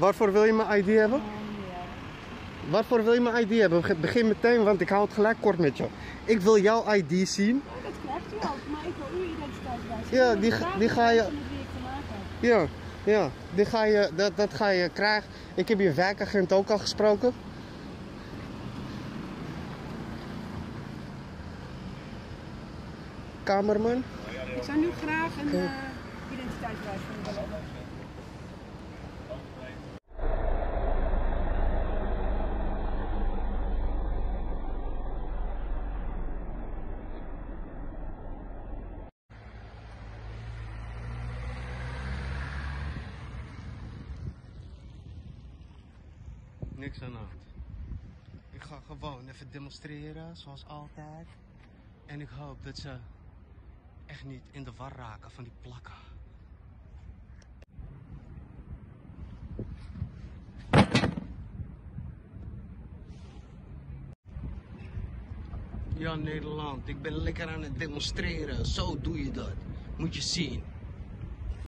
Waarvoor wil je mijn ID hebben? Waarvoor wil je mijn ID hebben? Be- Begin meteen, want ik hou het gelijk kort met je. Ik wil jouw ID zien. Oh, dat krijgt u ook, maar ik wil uw identiteitsbewijs. Ja, die- graag die ga je-. Ja, ja. Die ga je, dat, dat ga je krijgen. Ik heb je wijkagent ook al gesproken. Kamerman. Ik zou nu graag een eh, identiteitsbewijs van u Niks aan de hand. Ik ga gewoon even demonstreren, zoals altijd. En ik hoop dat ze echt niet in de war raken van die plakken. Ja, Nederland, ik ben lekker aan het demonstreren. Zo doe je dat. Moet je zien.